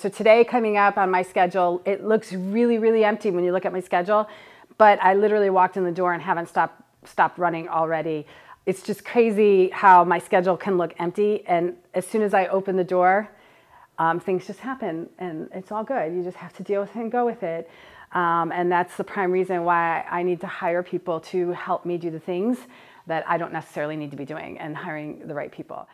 So today coming up on my schedule, it looks really, really empty when you look at my schedule, but I literally walked in the door and haven't stopped, stopped running already. It's just crazy how my schedule can look empty. And as soon as I open the door, um, things just happen and it's all good. You just have to deal with it and go with it. Um, and that's the prime reason why I need to hire people to help me do the things that I don't necessarily need to be doing and hiring the right people.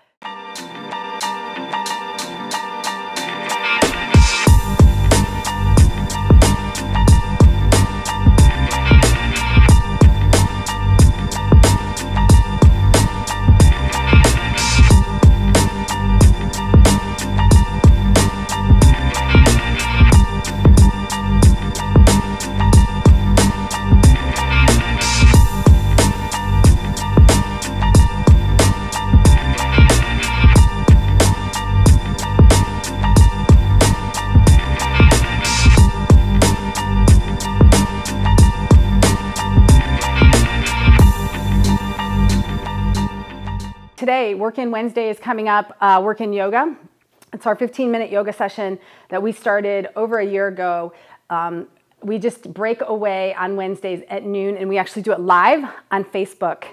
Today, Work In Wednesday is coming up, uh, Work In Yoga. It's our 15 minute yoga session that we started over a year ago. Um, we just break away on Wednesdays at noon and we actually do it live on Facebook.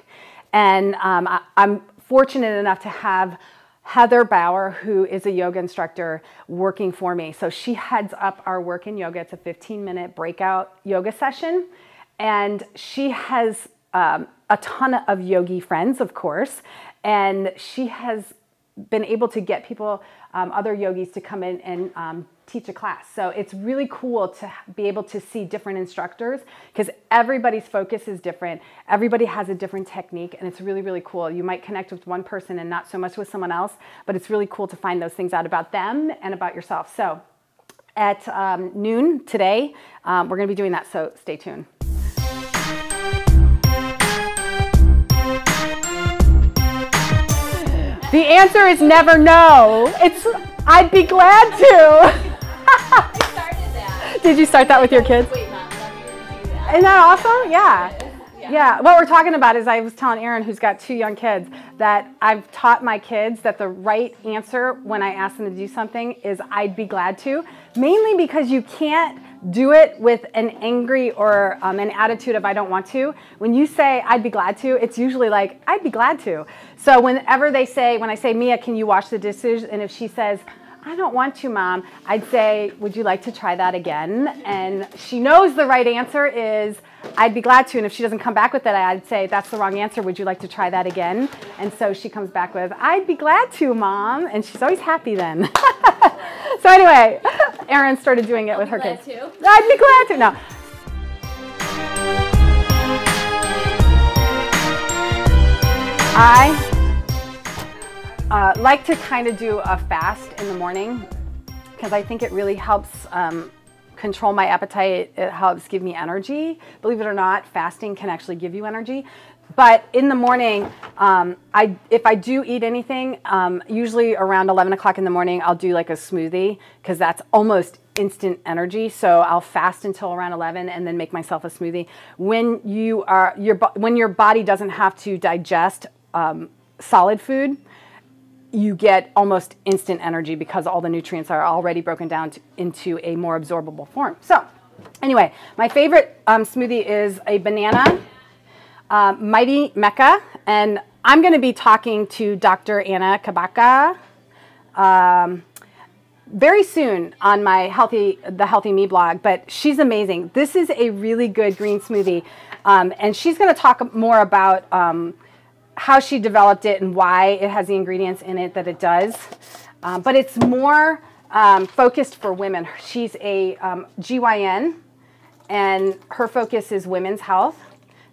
And um, I, I'm fortunate enough to have Heather Bauer, who is a yoga instructor, working for me. So she heads up our work in yoga. It's a 15 minute breakout yoga session. And she has um, a ton of yogi friends, of course, and she has been able to get people, um, other yogis, to come in and um, teach a class. So it's really cool to be able to see different instructors because everybody's focus is different. Everybody has a different technique, and it's really, really cool. You might connect with one person and not so much with someone else, but it's really cool to find those things out about them and about yourself. So at um, noon today, um, we're going to be doing that, so stay tuned. The answer is never no. It's I'd be glad to. Did you start that with your kids? Isn't that awesome? Yeah. Yeah. What we're talking about is I was telling Aaron, who's got two young kids, that I've taught my kids that the right answer when I ask them to do something is I'd be glad to, mainly because you can't do it with an angry or um, an attitude of I don't want to. When you say I'd be glad to, it's usually like I'd be glad to. So whenever they say, when I say Mia, can you wash the dishes? And if she says, I don't want to, mom, I'd say, would you like to try that again? And she knows the right answer is I'd be glad to. And if she doesn't come back with it, I'd say, that's the wrong answer. Would you like to try that again? And so she comes back with, I'd be glad to, mom. And she's always happy then. so anyway, Erin started doing it I'll with her kids. To. I'd be glad to. No. I uh, like to kind of do a fast in the morning because I think it really helps um, control my appetite. It helps give me energy. Believe it or not, fasting can actually give you energy. But in the morning, um, I, if I do eat anything, um, usually around 11 o'clock in the morning, I'll do like a smoothie because that's almost instant energy. So I'll fast until around 11 and then make myself a smoothie. When you are your when your body doesn't have to digest um, solid food, you get almost instant energy because all the nutrients are already broken down to, into a more absorbable form. So anyway, my favorite um, smoothie is a banana uh, Mighty Maca, and I'm going to be talking to Dr. Anna Cabeca um, very soon on my healthy the Healthy Me blog. But she's amazing. This is a really good green smoothie, um, and she's going to talk more about um, how she developed it and why it has the ingredients in it that it does. Um, but it's more um, focused for women. She's a um, GYN, and her focus is women's health.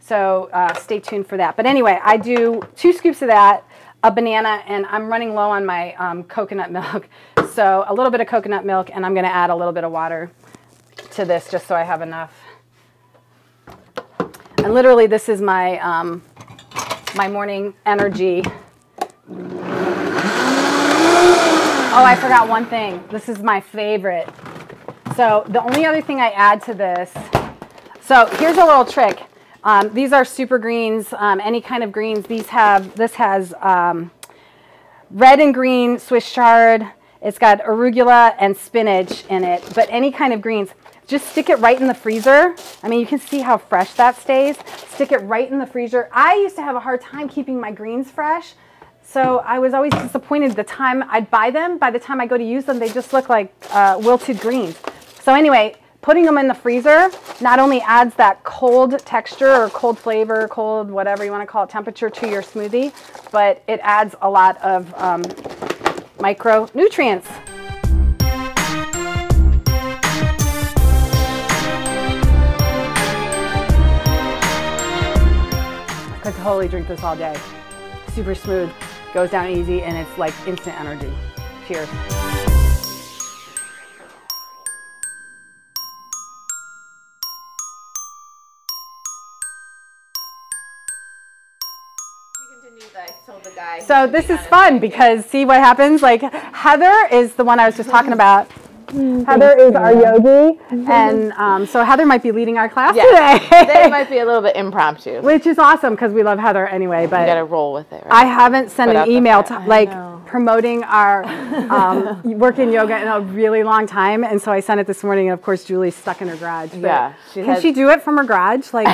So uh, stay tuned for that. But anyway, I do two scoops of that, a banana, and I'm running low on my um, coconut milk. So a little bit of coconut milk, and I'm going to add a little bit of water to this just so I have enough. And literally, this is my um, my morning energy. Oh, I forgot one thing. This is my favorite. So the only other thing I add to this, so here's a little trick. Um, these are super greens, um, any kind of greens. These have, this has um, red and green Swiss chard. It's got arugula and spinach in it, but any kind of greens. Just stick it right in the freezer. I mean, you can see how fresh that stays. Stick it right in the freezer. I used to have a hard time keeping my greens fresh. So I was always disappointed the time I'd buy them. By the time I go to use them, they just look like uh, wilted greens. So anyway, putting them in the freezer not only adds that cold texture or cold flavor, cold whatever you want to call it, temperature to your smoothie, but it adds a lot of um, micronutrients. Totally drink this all day. Super smooth, goes down easy, and it's like instant energy. Cheers. So this is fun because see what happens? Like Heather is the one I was just talking about. Heather is our yogi, and um, so Heather might be leading our class Yeah. today. Today might be a little bit impromptu. which is awesome because we love Heather anyway. You gotta roll with it. Right? I haven't sent Put an email to like promoting our um, work in yoga in a really long time, and so I sent it this morning. And of course, Julie's stuck in her garage. But Yeah, she can has- she do it from her garage? Like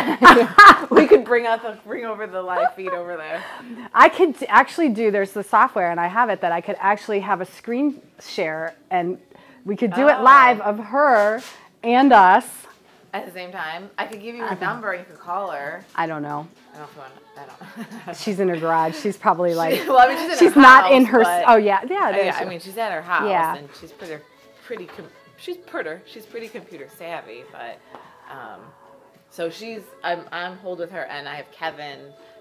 we could bring out the bring over the live feed over there. I could actually do. There's the software, and I have it that I could actually have a screen share, and we could do it Oh. live of her and us. At the same time, I could give you her number you could call her. I don't know. I don't know want. I don't. She's in her garage. She's probably like. well, I mean, she's in she's her not in her. Oh yeah, yeah. Uh, yeah, I mean, she's at her house Yeah. and she's pretty, pretty, com- she's pretty, she's pretty computer savvy, but, um, so she's, I'm, I'm hold with her and I have Kevin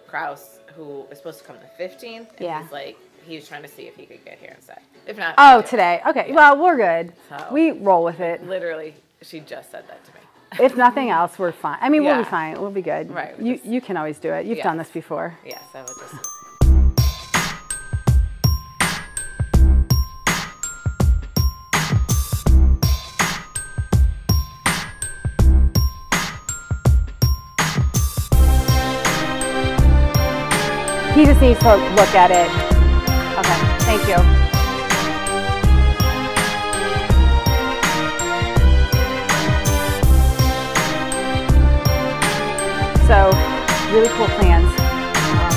Kraus who is supposed to come the 15th. And Yeah. He's like, he was trying to see if he could get here instead. If not. Oh, I'll do it. today. Okay. Well, we're good. So- We roll with it. Literally, she just said that to me. If nothing else, we're fine. I mean, we'll be fine. We'll be good. Right, You just- you can always do it. You've Yeah. done this before. Yes, I would just. He just needs to look at it. Thank you. So, really cool plans. Um,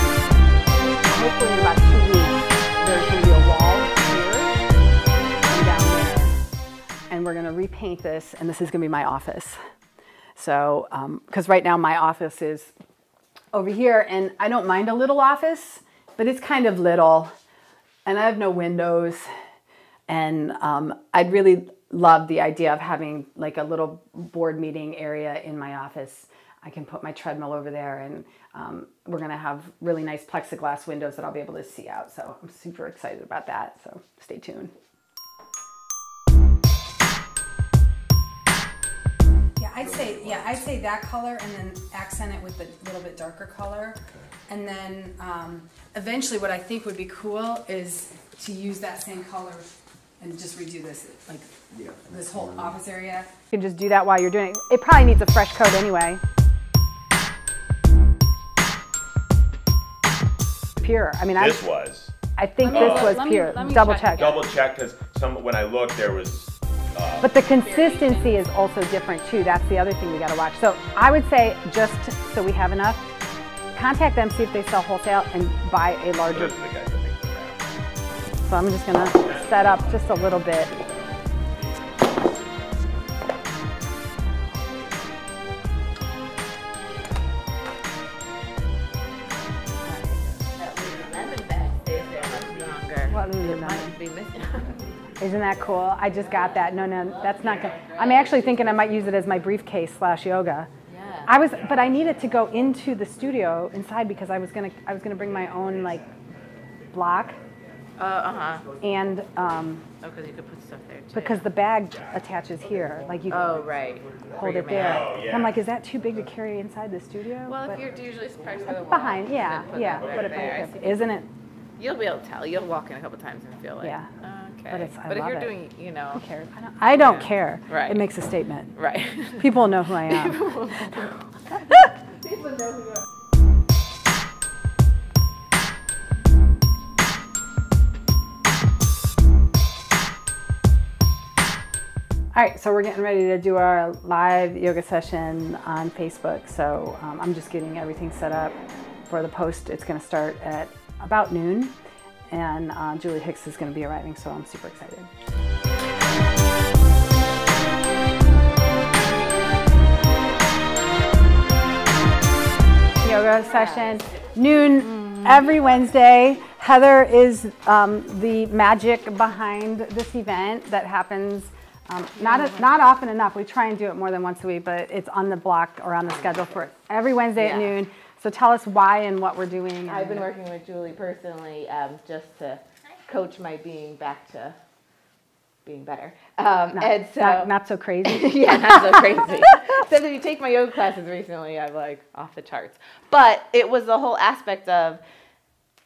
hopefully in about two weeks, there's going to be a wall here and down there. And we're going to repaint this, and this is going to be my office. So, because right now my office is over here, and I don't mind a little office, but it's kind of little, and I have no windows, and um, I'd really love the idea of having like a little board meeting area in my office. I can put my treadmill over there, and um, we're gonna have really nice plexiglass windows that I'll be able to see out. So I'm super excited about that. So stay tuned. I'd say yeah, I'd say that color and then accent it with a little bit darker color, and then um, eventually what I think would be cool is to use that same color and just redo this like this whole office area. You can just do that while you're doing it. It probably needs a fresh coat anyway. Pure. I mean, I, was I think Let me- this was let me- pure. let me Double check check. double check because some when I looked there was But the consistency is also different too. That's the other thing we got to watch. So I would say just so we have enough, contact them, see if they sell wholesale, and buy a larger. those are the guys that make the round. So I'm just gonna set up just a little bit. That lemon bag stays there much longer. What lemon It bag? might be missing. Isn't that cool? I just got that. No, no, that's not good. I'm actually thinking I might use it as my briefcase slash yoga. Yeah. I was, but I needed to go into the studio inside because I was gonna, I was gonna bring my own like block Uh huh. and um, Oh, because you could put stuff there too. because the bag attaches here, like you Oh right. hold it there. Oh, yeah. I'm like, is that too big to carry inside the studio? Well, But if you're usually surprised by the wall, behind, yeah, then put yeah, that put it there. back there. Isn't it? You'll be able to tell. You'll walk in a couple times and feel like, Yeah. okay. But it's- I but if you're it. doing, you know, Who cares? I don't, I don't care. Right. It makes a statement. right. People know who I am. People know who you are. All right, so we're getting ready to do our live yoga session on Facebook. So um, I'm just getting everything set up for the post. It's going to start at about noon, and uh, Julie Hicks is going to be arriving, so I'm super excited. Yoga session, noon every Wednesday. Heather is um, the magic behind this event that happens um, not, not often enough. We try and do it more than once a week, but it's on the block or on the schedule for every Wednesday at noon. So tell us why and what we're doing. I've been working with Julie personally um, just to coach my being back to being better. Um, Not, and so, not, not so crazy. yeah, not so crazy. so if you take my yoga classes recently, I'm like off the charts. But it was the whole aspect of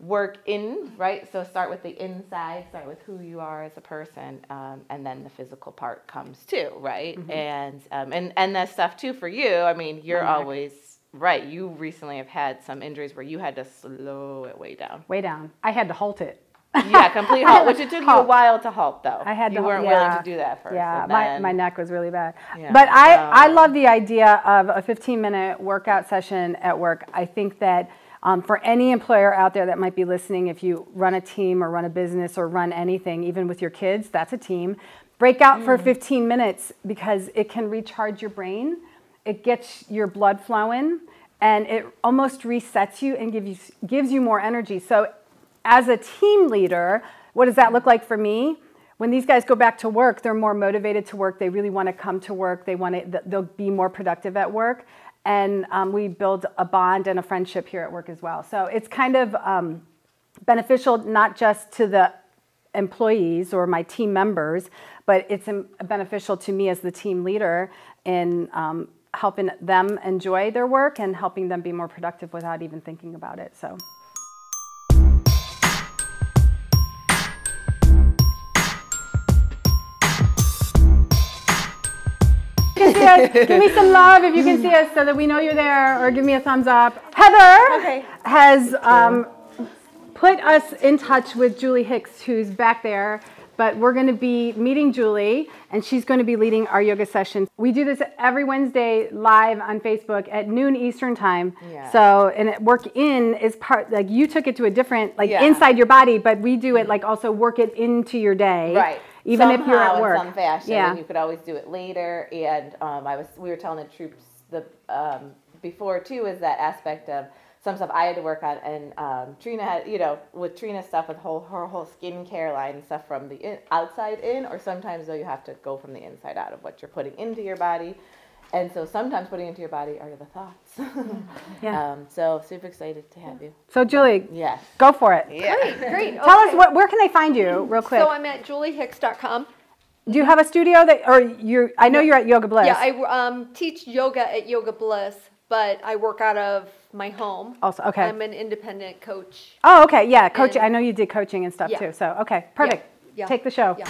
work in, right? So start with the inside, start with who you are as a person, um, and then the physical part comes too, right? And um, and and that stuff too for you. I mean, you're always right. You recently have had some injuries where you had to slow it way down. Way down. I had to halt it. Yeah, complete halt, which it took you a while to halt though. I had you to- weren't yeah. willing to do that first. Yeah, and my, then- my neck was really bad. Yeah, but I, I love the idea of a 15 minute workout session at work. I think that um, for any employer out there that might be listening, if you run a team or run a business or run anything, even with your kids, that's a team. Break out for 15 minutes because it can recharge your brain. It gets your blood flowing and it almost resets you and gives you, gives you more energy. So as a team leader, what does that look like for me? When these guys go back to work, they're more motivated to work. They really want to come to work. They want to. They'll be more productive at work, and um, we build a bond and a friendship here at work as well. So it's kind of um, beneficial not just to the employees or my team members, but it's um, beneficial to me as the team leader in um, helping them enjoy their work and helping them be more productive without even thinking about it. So. can see us. Give me some love if you can see us so that we know you're there, or give me a thumbs up. Heather Okay. has um, put us in touch with Julie Hicks, who's back there. But we're going to be meeting Julie, and she's going to be leading our yoga session. We do this every Wednesday live on Facebook at noon Eastern time. Yeah. So, and it, work in is part like you took it to a different like Yeah. inside your body, but we do it like also work it into your day. Right. Even if you're at work. In some fashion, Yeah. and you could always do it later. And um, I was, we were telling the troops the um, before too is that aspect of some stuff I had to work on, and um, Trina had, you know, with Trina's stuff with whole her whole skincare line and stuff from the in, outside in, or sometimes though you have to go from the inside out of what you're putting into your body. And so sometimes putting into your body are the thoughts. Yeah. um, so super excited to have you. So Julie, Yes. go for it. Yeah. Great. Tell us what, where can they find you, real quick? So I'm at juliehicks.com. Do you have a studio that, or you? I know you're at Yoga Bliss. Yeah, I um, teach yoga at Yoga Bliss, but I work out of my home. Also, okay. I'm an independent coach. oh, okay, yeah. And- I know you did coaching and stuff Yeah. too. So, okay, perfect. yeah. Take the show. Yeah.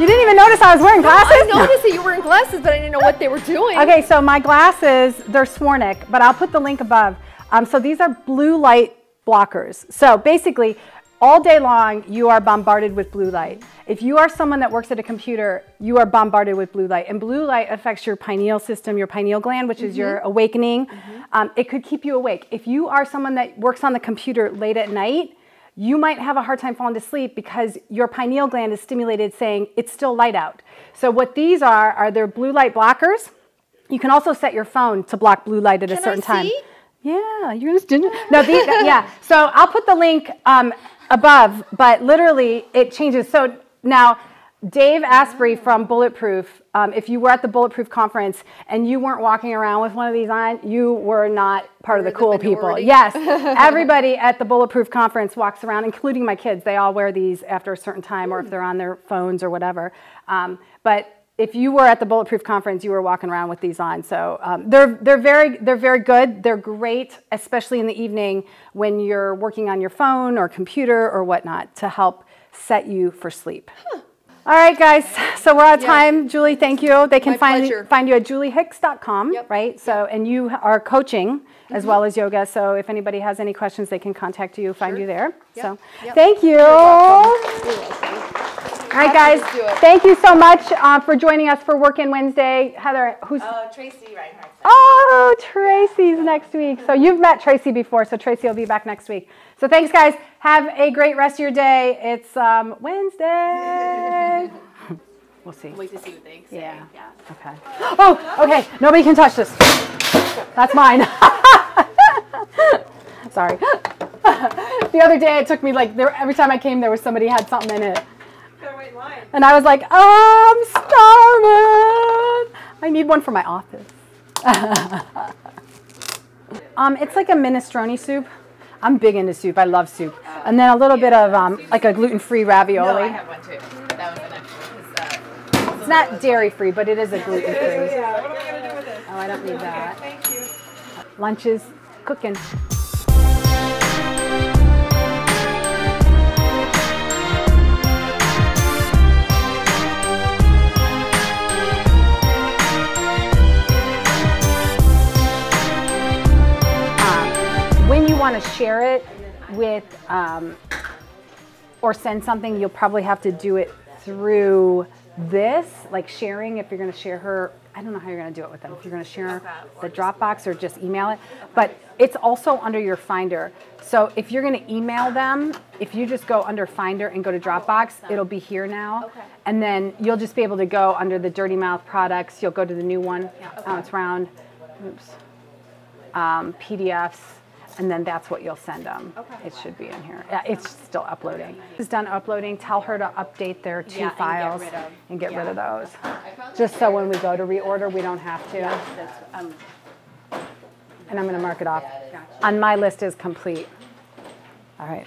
You didn't even notice I was wearing glasses. I noticed that you were wearing glasses, but I didn't know what they were doing. Okay, so my glasses, they're Swanwick, but I'll put the link above. Um, so these are blue light blockers. So basically, all day long, you are bombarded with blue light. If you are someone that works at a computer, you are bombarded with blue light. And blue light affects your pineal system, your pineal gland, which is your awakening. Um, it could keep you awake. If you are someone that works on the computer late at night, you might have a hard time falling to sleep because your pineal gland is stimulated saying it's still light out. So what these are, are they're blue light blockers. You can also set your phone to block blue light at a Can I certain time. Yeah, you're gonna didn't no these yeah. So I'll put the link um, above, but literally it changes. So now Dave Asprey from Bulletproof, um, if you were at the Bulletproof conference and you weren't walking around with one of these on, you were not part of the the cool people. Yes, everybody at the Bulletproof conference walks around, including my kids. They all wear these after a certain time, or if they're on their phones or whatever. Um, but if you were at the Bulletproof conference, you were walking around with these on. So um, they're they're very they're very good. They're great, especially in the evening when you're working on your phone or computer or whatnot, to help set you for sleep. All right, guys. So we're out of Yeah. time. Julie, thank you. They can My find pleasure. find you at juliehicks.com, Yep. right? So and you are coaching as well as yoga. So if anybody has any questions, they can contact you, find Sure. you there. Yep. So Yep. thank you. Welcome. You're welcome. All right, guys. Thank you so much uh, for joining us for Work In Wednesday. Heather, who's Oh, Tracy Reinhardt. Oh, Tracy's next week. So you've met Tracy before, so Tracy will be back next week. So thanks, guys. Have a great rest of your day. It's um, Wednesday. we'll see. Wait to see what they say. Yeah. yeah. Okay. Oh, okay. Nobody can touch this. That's mine. Sorry. the other day, it took me like there, every time I came, there was somebody had something in it. And I was like, oh, I'm starving. I need one for my office. um, it's like a minestrone soup. I'm big into soup. I love soup. And then a little bit of um, like a gluten-free ravioli. No, I have one too. That was an extra. 'cause, uh, It's not dairy free, but it is a gluten free. Oh, I don't need that. Thank you. Lunch is cooking. To share it with um, or send something, you'll probably have to do it through this, like sharing. If you're going to share her, I don't know how you're going to do it with them. If you're going to share the Dropbox or just email it, but it's also under your Finder. So if you're going to email them, if you just go under Finder and go to Dropbox, it'll be here now. And then you'll just be able to go under the Dirty Mouth products. You'll go to the new one. Oh, it's round. Oops. Um, PDFs and then that's what you'll send them. Okay. It should be in here. Yeah, it's still uploading. It's done uploading. Tell her to update their two Yeah, and get files rid of- and get rid of those. Just so when we go to reorder, we don't have to. That's, um, And I'm going to mark it off. On my list is complete. All right.